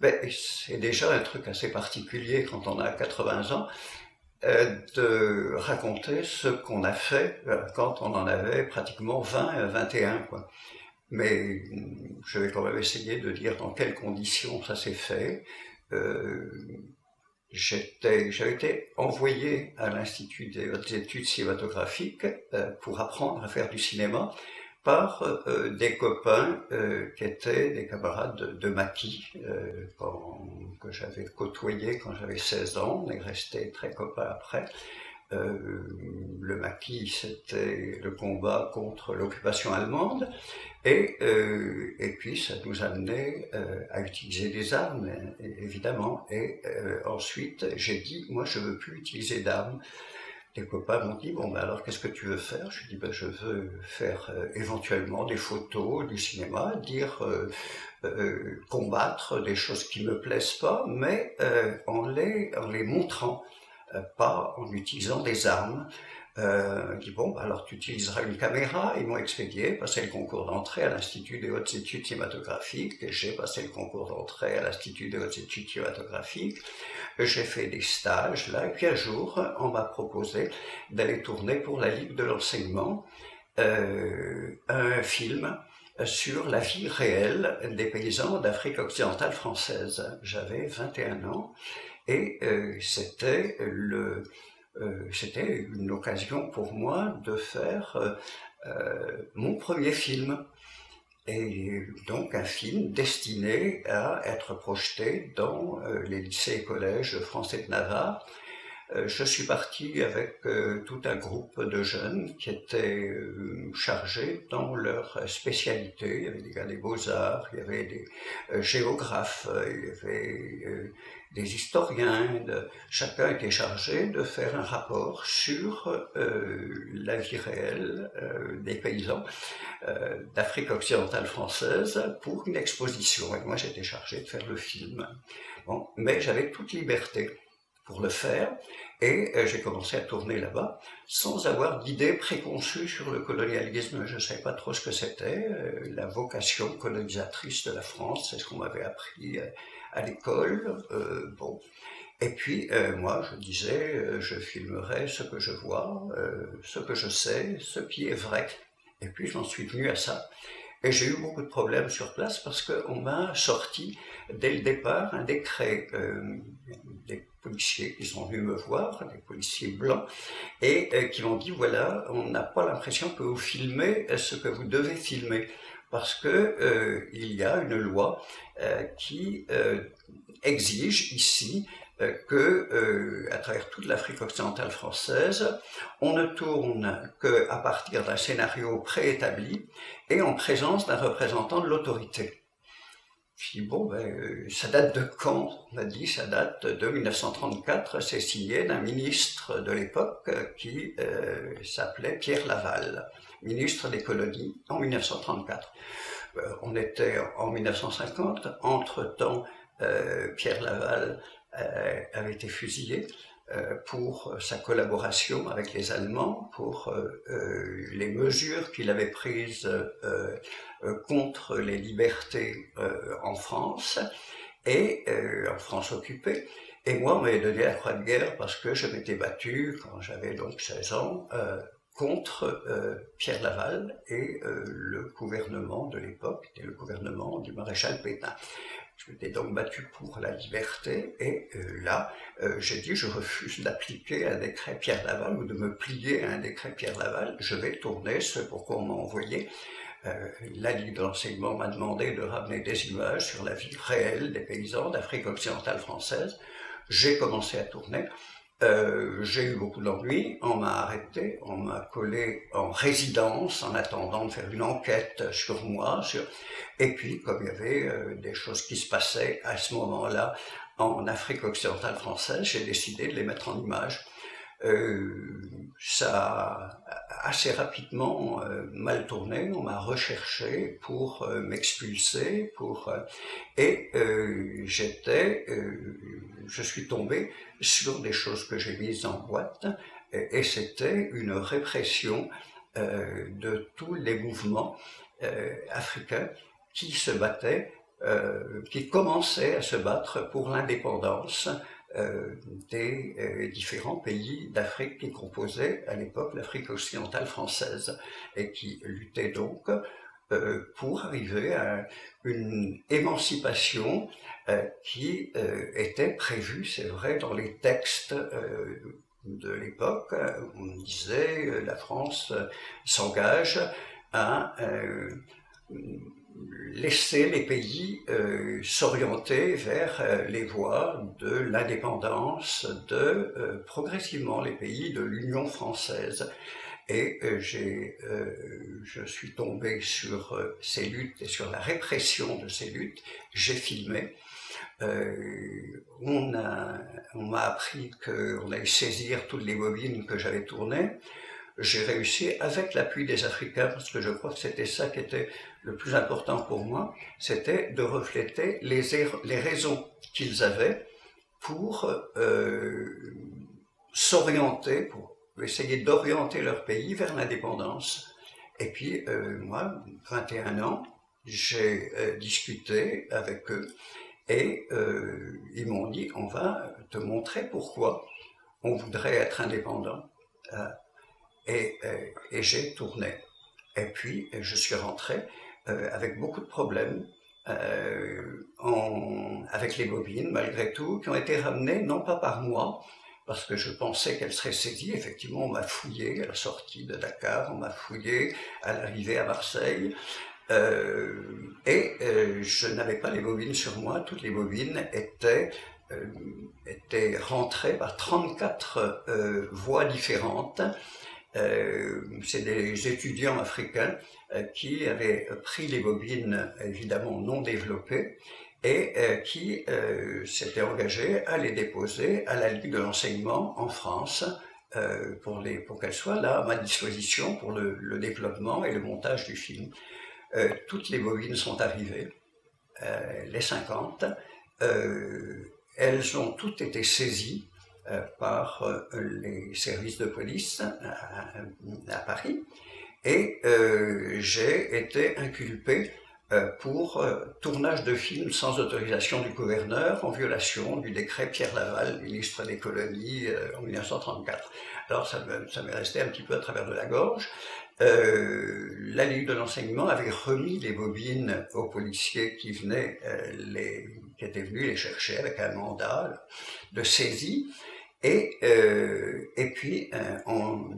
ben, C'est déjà un truc assez particulier quand on a 80 ans euh, de raconter ce qu'on a fait euh, quand on en avait pratiquement 20, 21. Quoi. Mais je vais quand même essayer de dire dans quelles conditions ça s'est fait. Euh, j'étais, j'avais été envoyé à l'Institut des études cinématographiques euh, pour apprendre à faire du cinéma par euh, des copains euh, qui étaient des camarades de, maquis que j'avais côtoyé quand j'avais 16 ans. On est resté très copains après. le maquis, c'était le combat contre l'occupation allemande. Et, euh, et puis ça nous amenait euh, à utiliser des armes, évidemment. Et euh, ensuite, j'ai dit, moi je veux plus utiliser d'armes. Les copains m'ont dit, bon ben alors qu'est-ce que tu veux faire? Je dit, ben, je veux faire euh, éventuellement des photos, du cinéma, dire, euh, euh, combattre des choses qui me plaisent pas, mais en, les, en les montrant, pas en utilisant des armes. Euh, dit bon, alors tu utiliseras une caméra. Ils m'ont expédié, passé le concours d'entrée à l'Institut des hautes études cinématographiques. J'ai passé le concours d'entrée à l'Institut des hautes études cinématographiques. J'ai fait des stages là. Et puis un jour, on m'a proposé d'aller tourner pour la Ligue de l'enseignement euh, un film sur la vie réelle des paysans d'Afrique occidentale française. J'avais 21 ans et euh, c'était le c'était une occasion pour moi de faire euh, euh, mon premier film. Et donc un film destiné à être projeté dans les lycées et collèges français de Navarre. Je suis parti avec tout un groupe de jeunes qui étaient chargés dans leur spécialité. Il y avait des gars des beaux-arts, il y avait des géographes, il y avait des historiens, chacun était chargé de faire un rapport sur euh, la vie réelle euh, des paysans euh, d'Afrique occidentale française pour une exposition. Et moi, j'étais chargé de faire le film. Bon, mais j'avais toute liberté pour le faire. Et euh, j'ai commencé à tourner là-bas sans avoir d'idée préconçue sur le colonialisme. Je ne savais pas trop ce que c'était. Euh, la vocation colonisatrice de la France, c'est ce qu'on m'avait appris euh, à l'école. bon. Et puis, moi, je disais, je filmerai ce que je vois, ce que je sais, ce qui est vrai. Et puis, j'en suis venu à ça. Et j'ai eu beaucoup de problèmes sur place parce qu'on m'a sorti dès le départ un décret euh, des policiers qui sont venus me voir, des policiers blancs, et euh, qui m'ont dit voilà, on n'a pas l'impression que vous filmez ce que vous devez filmer. Parce que euh, il y a une loi euh, qui euh, exige ici euh, que, à travers toute l'Afrique occidentale française, on ne tourne qu'à partir d'un scénario préétabli et en présence d'un représentant de l'autorité. Dis, bon, ben, ça date de quand On m'a dit, ça date de 1934, c'est signé d'un ministre de l'époque qui euh, s'appelait Pierre Laval, ministre des colonies, en 1934. Euh, on était en 1950, entre-temps, euh, Pierre Laval euh, avait été fusillé euh, pour sa collaboration avec les Allemands, pour euh, les mesures qu'il avait prises contre les libertés en France et en France occupée. Et moi, on m'avait donné la croix de guerre parce que je m'étais battu, quand j'avais donc 16 ans, contre Pierre Laval et le gouvernement de l'époque, le gouvernement du maréchal Pétain. Je m'étais donc battu pour la liberté et euh, là, euh, j'ai dit je refuse d'appliquer un décret Pierre Laval ou de me plier à un décret Pierre Laval. Je vais tourner ce pourquoi on m'a envoyé. Euh, la Ligue de l'enseignement m'a demandé de ramener des images sur la vie réelle des paysans d'Afrique occidentale française. J'ai commencé à tourner. Euh, j'ai eu beaucoup d'ennuis, on m'a arrêté, on m'a collé en résidence en attendant de faire une enquête sur moi. Et puis, comme il y avait euh, des choses qui se passaient à ce moment-là en Afrique occidentale française, j'ai décidé de les mettre en image. Euh, ça a assez rapidement euh, mal tourné. On m'a recherché pour euh, m'expulser, pour et j'étais, je suis tombé sur des choses que j'ai mises en boîte et, et c'était une répression de tous les mouvements africains qui se battaient qui commençaient à se battre pour l'indépendance des différents pays d'Afrique qui composaient à l'époque l'Afrique occidentale française et qui luttaient donc pour arriver à une émancipation qui était prévue, c'est vrai, dans les textes de l'époque, on disait euh, la France euh, s'engage à euh, laisser les pays s'orienter vers les voies de l'indépendance de progressivement les pays de l'Union française. Et j'ai, je suis tombé sur ces luttes et sur la répression de ces luttes. J'ai filmé euh, on m'a appris qu'on allait saisir toutes les bobines que j'avais tournées. J'ai réussi avec l'appui des Africains, parce que je crois que c'était ça qui était le plus important pour moi, c'était de refléter les, les raisons qu'ils avaient pour euh, s'orienter, pour essayer d'orienter leur pays vers l'indépendance. Et puis, euh, moi, 21 ans, j'ai discuté avec eux et euh, ils m'ont dit, on va te montrer pourquoi on voudrait être indépendant. Euh, et, euh, j'ai tourné. Et puis, je suis rentré avec beaucoup de problèmes. En, avec les bobines, malgré tout, qui ont été ramenées non pas par moi, parce que je pensais qu'elles seraient saisies. Effectivement, on m'a fouillé à la sortie de Dakar, on m'a fouillé à l'arrivée à Marseille, euh, et euh, je n'avais pas les bobines sur moi, toutes les bobines étaient, euh, étaient rentrées par 34 voies différentes. C'est des étudiants africains qui avaient pris les bobines évidemment non développées et qui s'étaient engagés à les déposer à la Ligue de l'enseignement en France pour, les, pour qu'elles soient là à ma disposition pour le, développement et le montage du film. Euh, toutes les bobines sont arrivées, euh, les 50. Euh, elles ont toutes été saisies par les services de police à, Paris et j'ai été inculpé pour tournage de film sans autorisation du gouverneur en violation du décret Pierre Laval, ministre des colonies en 1934. Alors ça m'est resté un petit peu à travers de la gorge. Euh, la Ligue de l'enseignement avait remis les bobines aux policiers qui venaient, euh, les, qui étaient venus les chercher avec un mandat de saisie. Et, euh, et puis,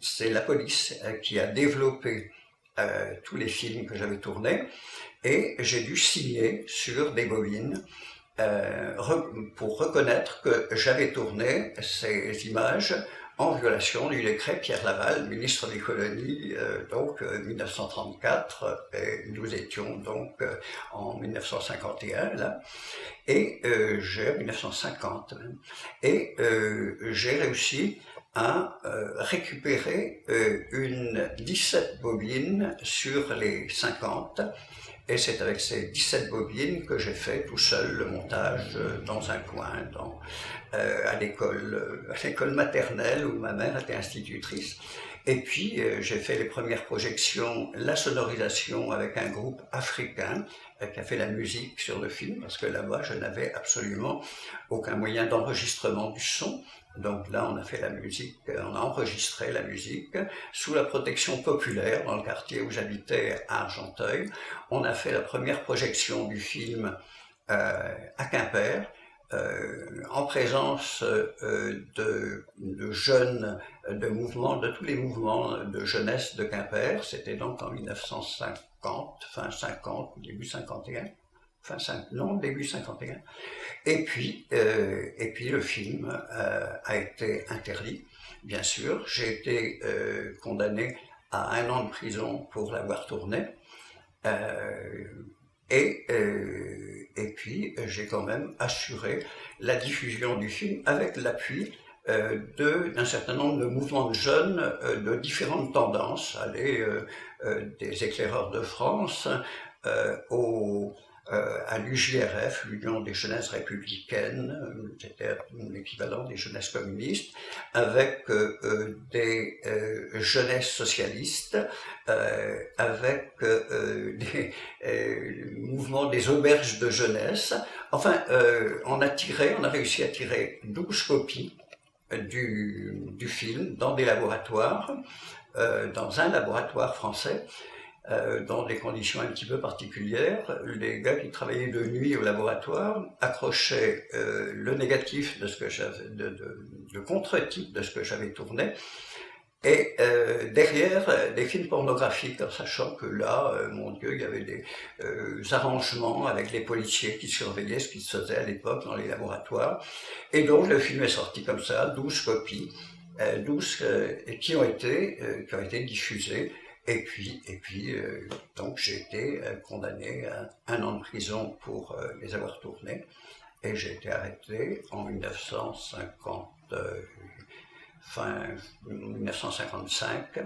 c'est la police qui a développé tous les films que j'avais tournés. Et j'ai dû signer sur des bobines pour reconnaître que j'avais tourné ces images en violation du décret Pierre Laval, ministre des colonies, euh, donc 1934, euh, et nous étions donc euh, en 1951 là, et j'ai 1950 et j'ai réussi à récupérer une 17 bobines sur les 50 et c'est avec ces 17 bobines que j'ai fait tout seul le montage euh, dans un coin, dans, euh, euh, à l'école maternelle où ma mère était institutrice. Et puis j'ai fait les premières projections, la sonorisation avec un groupe africain qui a fait la musique sur le film, parce que là-bas je n'avais absolument aucun moyen d'enregistrement du son. Donc là, on a fait la musique, on a enregistré la musique sous la protection populaire dans le quartier où j'habitais à Argenteuil. On a fait la première projection du film euh, à Quimper. Euh, en présence euh, de, de, jeunes de mouvements, de tous les mouvements de jeunesse de Quimper. C'était donc en 1950, fin 50, début 51 fin 5, non, début 51. Et puis, euh, et puis le film euh, a été interdit, bien sûr. J'ai été euh, condamné à un an de prison pour l'avoir tourné. et, et puis, j'ai quand même assuré la diffusion du film avec l'appui d'un certain nombre de mouvements de jeunes de différentes tendances, aller des éclaireurs de France aux à l'UJRF, l'Union des jeunesses républicaines, euh, c'était l'équivalent des jeunesses communistes, avec euh, des jeunesses socialistes, avec des mouvements des auberges de jeunesse. Enfin, on a tiré, on a réussi à tirer 12 copies du, du film dans des laboratoires, dans un laboratoire français, euh, dans des conditions un petit peu particulières. Les gars qui travaillaient de nuit au laboratoire accrochaient euh, le négatif de ce que j'avais, de, le contre-type de ce que j'avais tourné, et euh, derrière des films pornographiques, en sachant que là, mon Dieu, il y avait des arrangements avec les policiers qui surveillaient ce qui se faisait à l'époque dans les laboratoires. Et donc le film est sorti comme ça, 12 copies, 12 qui ont été qui ont été diffusées et puis, et puis euh, donc j'ai été euh, condamné à un an de prison pour euh, les avoir tournés. Et j'ai été arrêté en 1950, fin 1955,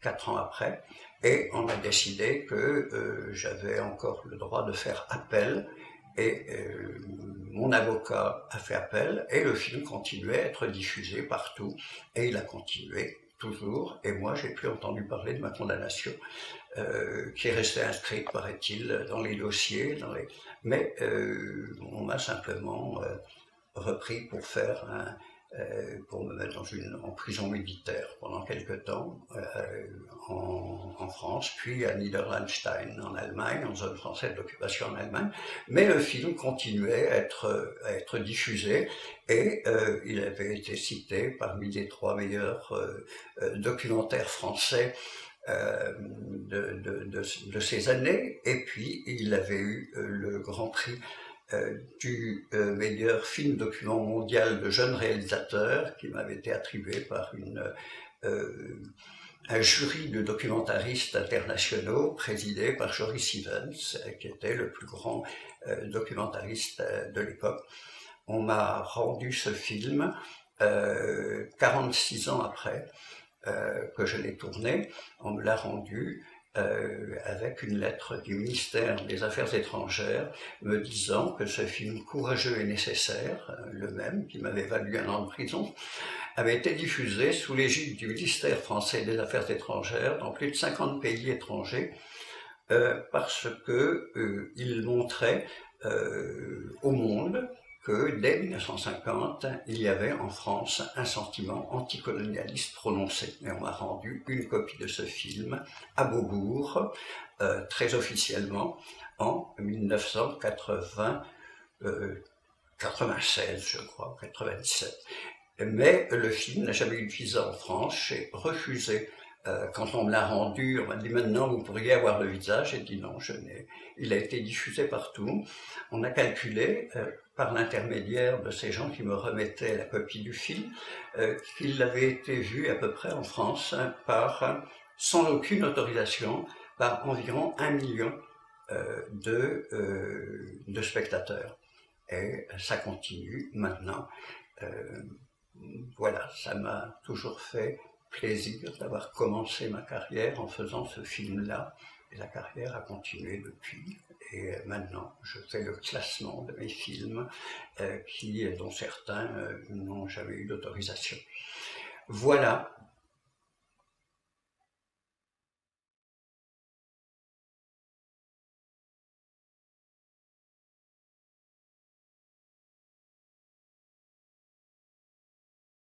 quatre ans après. Et on a décidé que j'avais encore le droit de faire appel. Et mon avocat a fait appel et le film continuait à être diffusé partout. Et il a continué toujours, et moi j'ai plus entendu parler de ma condamnation, euh, qui est restée inscrite, paraît-il, dans les dossiers, dans mais euh, on m'a simplement euh, repris pour faire un, pour me mettre en prison militaire pendant quelques temps euh, en, France, puis à Niederlandstein en Allemagne, en zone française d'occupation en Allemagne. Mais le film continuait à être, diffusé et euh, il avait été cité parmi les trois meilleurs euh, euh, documentaires français euh, de, ces années. Et puis il avait eu le Grand Prix euh, du euh, meilleur film document mondial de jeunes réalisateurs qui m'avait été attribué par euh, un jury de documentaristes internationaux présidé par Joris Stevens, qui était le plus grand documentariste de l'époque. On m'a rendu ce film 46 ans après que je l'ai tourné. On me l'a rendu euh, avec une lettre du ministère des Affaires étrangères me disant que ce film courageux et nécessaire, euh, le même qui m'avait valu un an de prison, avait été diffusé sous l'égide du ministère français des Affaires étrangères dans plus de 50 pays étrangers euh, parce que il montrait au monde dès 1950, il y avait en France un sentiment anticolonialiste prononcé. Et on m'a rendu une copie de ce film à Beaubourg, euh, très officiellement, en 1980, euh, 96, je crois, 97. Mais le film n'a jamais eu de visa en France. J'ai refusé euh, quand on me l'a rendu, on m'a dit maintenant vous pourriez avoir le visage. J'ai dit non, je n'ai. Il a été diffusé partout. On a calculé euh, par l'intermédiaire de ces gens qui me remettaient la copie du film euh, qu'il avait été vu à peu près en France hein, par, sans aucune autorisation, par environ un million de, de spectateurs. Et ça continue maintenant. voilà, ça m'a toujours fait plaisir d'avoir commencé ma carrière en faisant ce film-là. Et la carrière a continué depuis. Et maintenant, je fais le classement de mes films, euh, qui, dont certains euh, n'ont jamais eu d'autorisation. Voilà